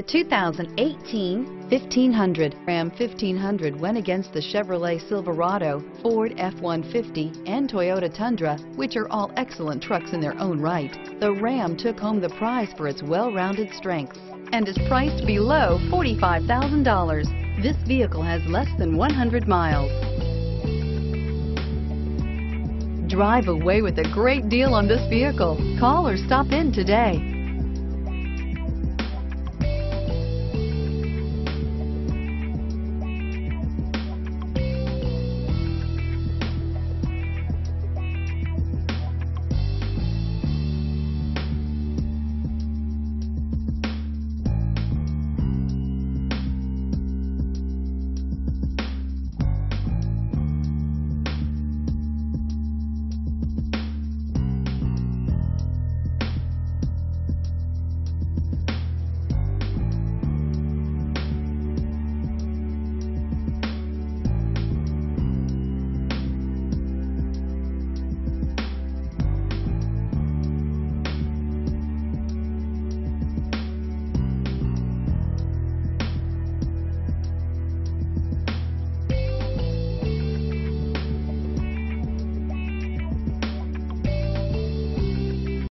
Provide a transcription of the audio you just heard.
The 2018 1500 Ram 1500 went against the Chevrolet Silverado, Ford F-150, and Toyota Tundra, which are all excellent trucks in their own right. The Ram took home the prize for its well-rounded strengths and is priced below $45,000. This vehicle has less than 100 miles. Drive away with a great deal on this vehicle. Call or stop in today.